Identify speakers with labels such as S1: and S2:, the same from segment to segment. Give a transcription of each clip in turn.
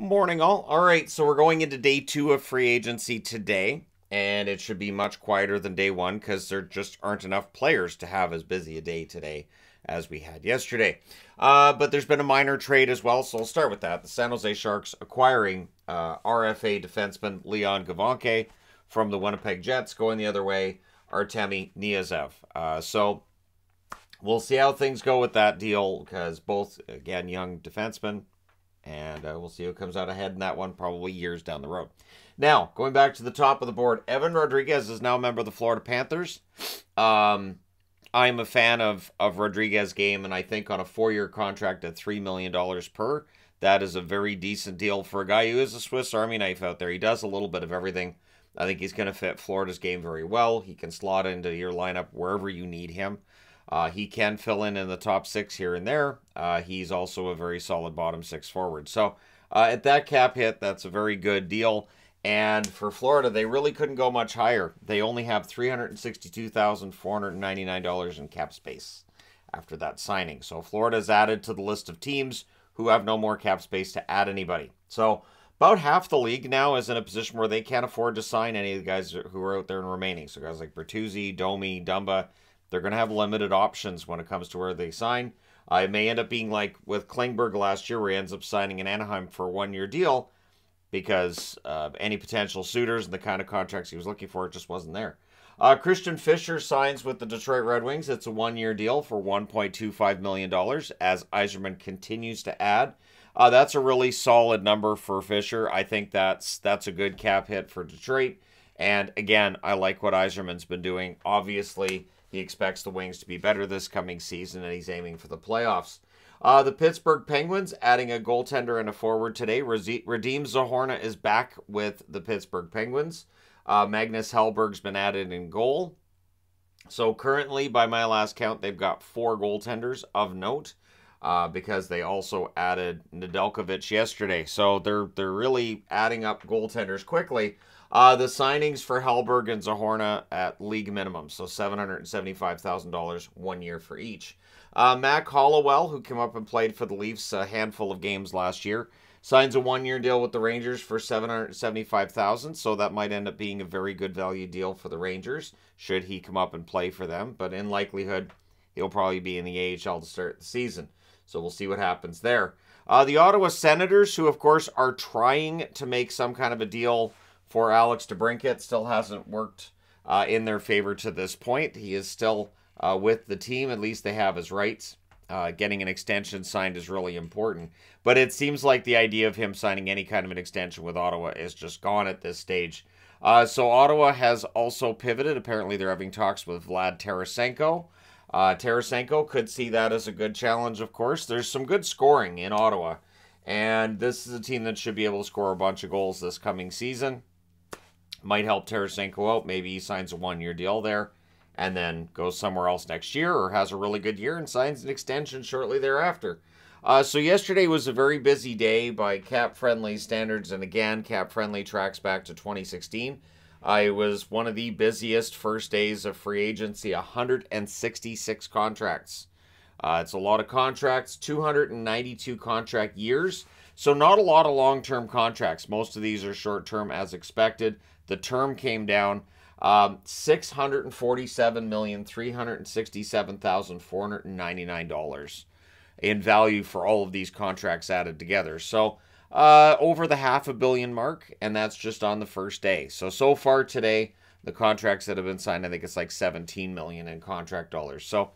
S1: Morning, all. All right, so we're going into day two of free agency today, and it should be much quieter than day one because there just aren't enough players to have as busy a day today as we had yesterday. Uh, but there's been a minor trade as well, so I'll start with that. The San Jose Sharks acquiring uh, RFA defenseman Leon Gawanke from the Winnipeg Jets, going the other way, Artemi Kniazev. Uh, so we'll see how things go with that deal because both, again, young defensemen and uh, we'll see who comes out ahead in that one, probably years down the road. Now, going back to the top of the board, Evan Rodrigues is now a member of the Florida Panthers. Um, I'm a fan of, of Rodrigues' game, and I think on a four year contract at $3 million per, that is a very decent deal for a guy who is a Swiss Army knife out there. He does a little bit of everything. I think he's going to fit Florida's game very well. He can slot into your lineup wherever you need him. Uh, he can fill in in the top six here and there. Uh, he's also a very solid bottom six forward. So uh, at that cap hit, that's a very good deal. And for Florida, they really couldn't go much higher. They only have $362,499 in cap space after that signing. So Florida's added to the list of teams who have no more cap space to add anybody. So about half the league now is in a position where they can't afford to sign any of the guys who are out there and remaining. So guys like Bertuzzi, Domi, Dumba, they're going to have limited options when it comes to where they sign. Uh, it may end up being like with Klingberg last year, where he ends up signing in Anaheim for a one year deal because uh, any potential suitors and the kind of contracts he was looking for just wasn't there. Uh, Christian Fischer signs with the Detroit Red Wings. It's a one year deal for $1.25 million as Yzerman continues to add. Uh, that's a really solid number for Fischer. I think that's that's a good cap hit for Detroit. And again, I like what Yzerman's been doing. Obviously, he expects the Wings to be better this coming season, and he's aiming for the playoffs. Uh, the Pittsburgh Penguins adding a goaltender and a forward today. Radim Zohorna is back with the Pittsburgh Penguins. Uh, Magnus Hellberg's been added in goal. So currently, by my last count, they've got four goaltenders of note uh, because they also added Nedeljkovic yesterday. So they're they're really adding up goaltenders quickly. Uh, the signings for Hellberg and Zohorna at league minimum, so $775,000 one year for each. Uh, Mac Hollowell, who came up and played for the Leafs a handful of games last year, signs a one-year deal with the Rangers for $775,000, so that might end up being a very good value deal for the Rangers, should he come up and play for them, but in likelihood, he'll probably be in the AHL to start the season. So we'll see what happens there. Uh, the Ottawa Senators, who of course are trying to make some kind of a deal for Alex DeBrincat still hasn't worked uh, in their favor to this point. He is still uh, with the team. At least they have his rights. Uh, getting an extension signed is really important. But it seems like the idea of him signing any kind of an extension with Ottawa is just gone at this stage. Uh, so Ottawa has also pivoted. Apparently, they're having talks with Vlad Tarasenko. Uh, Tarasenko could see that as a good challenge, of course. There's some good scoring in Ottawa. And this is a team that should be able to score a bunch of goals this coming season might help Tarasenko out. Maybe he signs a one year deal there and then goes somewhere else next year or has a really good year and signs an extension shortly thereafter. Uh, so yesterday was a very busy day by CapFriendly standards, and again, CapFriendly tracks back to 2016. Uh, it was one of the busiest first days of free agency 166 contracts. Uh, it's a lot of contracts, 292 contract years. So, not a lot of long term contracts. Most of these are short term as expected. The term came down um, $647,367,499 in value for all of these contracts added together. So, uh, over the half a billion mark, and that's just on the first day. So, so far today, the contracts that have been signed, I think it's like 17 million in contract dollars. So,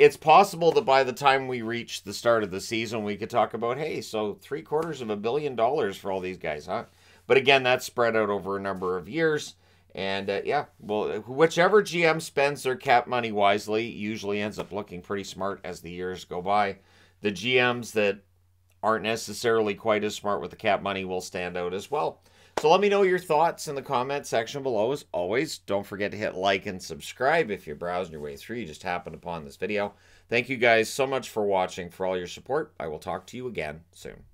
S1: it's possible that by the time we reach the start of the season, we could talk about, hey, so three quarters of a billion dollars for all these guys, huh? But again, that's spread out over a number of years. And uh, yeah, well, whichever GM spends their cap money wisely usually ends up looking pretty smart as the years go by. The GMs that aren't necessarily quite as smart with the cap money will stand out as well. So let me know your thoughts in the comment section below. As always, don't forget to hit like and subscribe if you're browsing your way through. You just happened upon this video. Thank you guys so much for watching, for all your support. I will talk to you again soon.